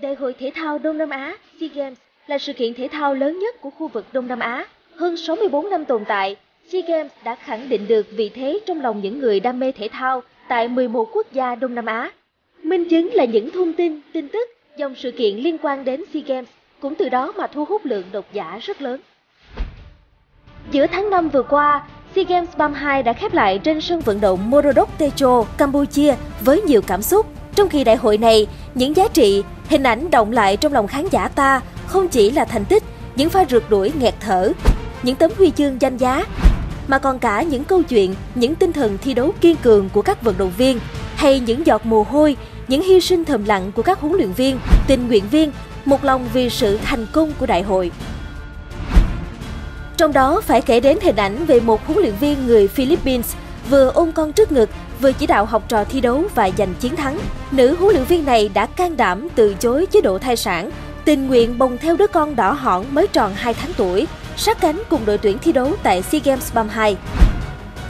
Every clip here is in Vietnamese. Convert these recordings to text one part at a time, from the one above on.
Đại hội thể thao Đông Nam Á SEA Games là sự kiện thể thao lớn nhất của khu vực Đông Nam Á. Hơn 64 năm tồn tại, SEA Games đã khẳng định được vị thế trong lòng những người đam mê thể thao tại 11 quốc gia Đông Nam Á. Minh chứng là những thông tin, tin tức, dòng sự kiện liên quan đến SEA Games cũng từ đó mà thu hút lượng độc giả rất lớn. Giữa tháng 5 vừa qua, SEA Games 32 đã khép lại trên sân vận động Morodok Techo, Campuchia với nhiều cảm xúc. Trong khi đại hội này, những giá trị, hình ảnh động lại trong lòng khán giả ta không chỉ là thành tích, những pha rượt đuổi nghẹt thở, những tấm huy chương danh giá, mà còn cả những câu chuyện, những tinh thần thi đấu kiên cường của các vận động viên, hay những giọt mồ hôi, những hy sinh thầm lặng của các huấn luyện viên, tình nguyện viên, một lòng vì sự thành công của đại hội. Trong đó phải kể đến hình ảnh về một huấn luyện viên người Philippines vừa ôm con trước ngực, vừa chỉ đạo học trò thi đấu và giành chiến thắng. Nữ huấn luyện viên này đã can đảm từ chối chế độ thai sản, tình nguyện bồng theo đứa con đỏ hỏn mới tròn 2 tháng tuổi, sát cánh cùng đội tuyển thi đấu tại SEA Games 32.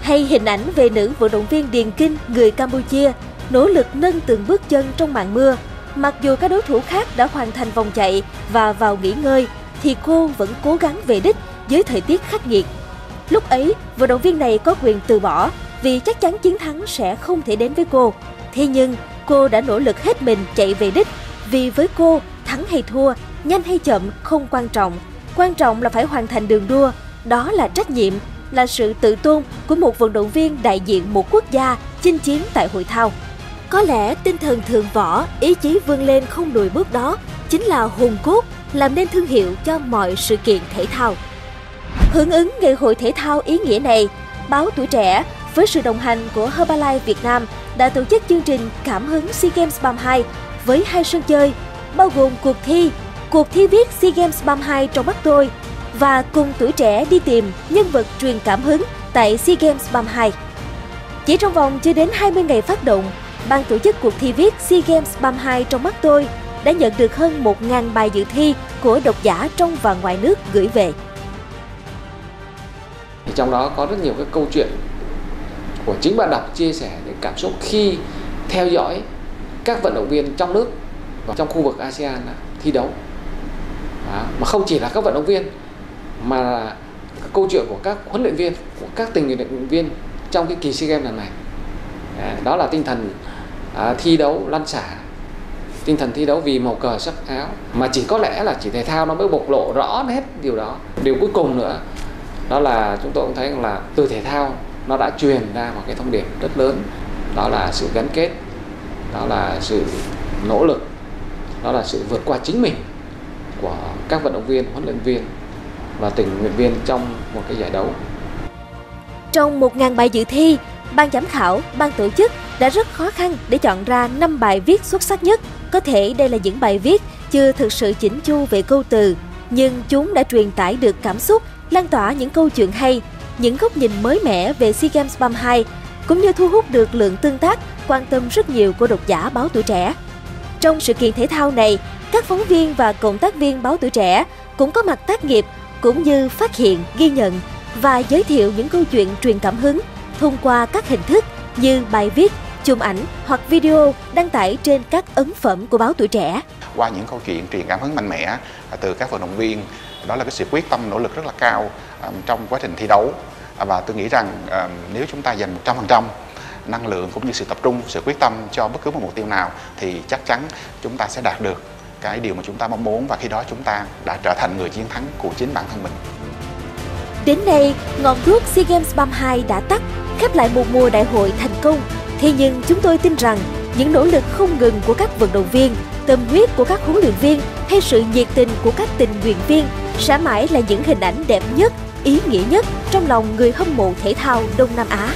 Hay hình ảnh về nữ vận động viên Điền Kinh người Campuchia nỗ lực nâng từng bước chân trong màn mưa. Mặc dù các đối thủ khác đã hoàn thành vòng chạy và vào nghỉ ngơi, thì cô vẫn cố gắng về đích với thời tiết khắc nghiệt. Lúc ấy, vận động viên này có quyền từ bỏ vì chắc chắn chiến thắng sẽ không thể đến với cô. Thế nhưng, cô đã nỗ lực hết mình chạy về đích vì với cô, thắng hay thua, nhanh hay chậm không quan trọng. Quan trọng là phải hoàn thành đường đua, đó là trách nhiệm, là sự tự tôn của một vận động viên đại diện một quốc gia chinh chiến tại hội thao. Có lẽ tinh thần thượng võ, ý chí vươn lên không lùi bước đó chính là hồn cốt làm nên thương hiệu cho mọi sự kiện thể thao. Hưởng ứng ngày hội thể thao ý nghĩa này, báo Tuổi Trẻ với sự đồng hành của Herbalife Việt Nam đã tổ chức chương trình Cảm hứng SEA Games 32 với hai sân chơi, bao gồm cuộc thi, cuộc thi viết SEA Games 32 trong mắt tôi và cùng tuổi trẻ đi tìm nhân vật truyền cảm hứng tại SEA Games 32. Chỉ trong vòng chưa đến 20 ngày phát động, ban tổ chức cuộc thi viết SEA Games 32 trong mắt tôi đã nhận được hơn 1.000 bài dự thi của độc giả trong và ngoài nước gửi về. Trong đó có rất nhiều các câu chuyện của chính bạn đọc chia sẻ những cảm xúc khi theo dõi các vận động viên trong nước và trong khu vực ASEAN thi đấu. Đó. Mà không chỉ là các vận động viên mà là câu chuyện của các huấn luyện viên, của các tình nguyện viên trong cái kỳ SEA Games lần này. Đó là tinh thần à, thi đấu lăn xả tinh thần thi đấu vì màu cờ sắc áo mà chỉ có lẽ là chỉ thể thao nó mới bộc lộ rõ hết điều đó điều cuối cùng nữa đó là chúng tôi cũng thấy là từ thể thao nó đã truyền ra một cái thông điệp rất lớn. Đó là sự gắn kết, đó là sự nỗ lực, đó là sự vượt qua chính mình của các vận động viên, huấn luyện viên và tình nguyện viên trong một cái giải đấu. Trong 1.000 bài dự thi, ban giám khảo, ban tổ chức đã rất khó khăn để chọn ra 5 bài viết xuất sắc nhất. Có thể đây là những bài viết chưa thực sự chỉnh chu về câu từ, nhưng chúng đã truyền tải được cảm xúc, lan tỏa những câu chuyện hay những góc nhìn mới mẻ về SEA Games 32 cũng như thu hút được lượng tương tác quan tâm rất nhiều của độc giả báo tuổi trẻ. Trong sự kiện thể thao này, các phóng viên và cộng tác viên báo tuổi trẻ cũng có mặt tác nghiệp cũng như phát hiện, ghi nhận và giới thiệu những câu chuyện truyền cảm hứng thông qua các hình thức như bài viết, chụp ảnh hoặc video đăng tải trên các ấn phẩm của báo tuổi trẻ. Qua những câu chuyện truyền cảm hứng mạnh mẽ à, từ các vận động viên, đó là cái sự quyết tâm nỗ lực rất là cao um, trong quá trình thi đấu à, và tôi nghĩ rằng um, nếu chúng ta dành 100% năng lượng cũng như sự tập trung, sự quyết tâm cho bất cứ một mục tiêu nào thì chắc chắn chúng ta sẽ đạt được cái điều mà chúng ta mong muốn và khi đó chúng ta đã trở thành người chiến thắng của chính bản thân mình. Đến nay, ngọn đuốc SEA Games 32 đã tắt, khép lại một mùa đại hội thành công. Thế nhưng chúng tôi tin rằng những nỗ lực không ngừng của các vận động viên, tâm huyết của các huấn luyện viên hay sự nhiệt tình của các tình nguyện viên sẽ mãi là những hình ảnh đẹp nhất, ý nghĩa nhất trong lòng người hâm mộ thể thao Đông Nam Á.